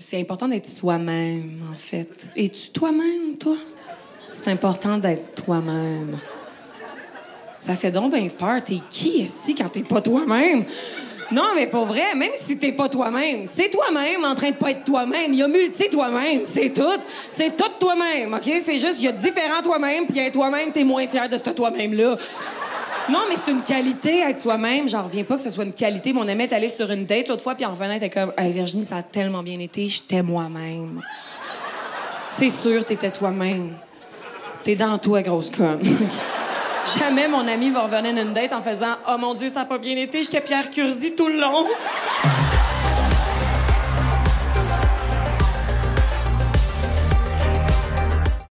C'est important d'être soi-même, en fait. Es-tu toi-même, toi? C'est important d'être toi-même. Ça fait donc bien peur. T'es qui, est quand t'es pas toi-même? Non, mais pas vrai, même si t'es pas toi-même, c'est toi-même en train de pas être toi-même. Il y a multi-toi-même, c'est tout. C'est tout toi-même, OK? C'est juste, il y a différents toi-même, puis être toi-même, t'es moins fier de ce toi-même-là. Non, mais c'est une qualité, être soi-même. J'en reviens pas que ce soit une qualité. Mon ami est allé sur une date l'autre fois, puis en revenant, elle était comme Hey, Virginie, ça a tellement bien été, j'étais moi-même. C'est sûr, t'étais toi-même. T'es dans toi, grosse conne. Jamais mon ami va revenir d'une date en faisant Oh mon Dieu, ça a pas bien été, j'étais Pierre Curzi tout le long.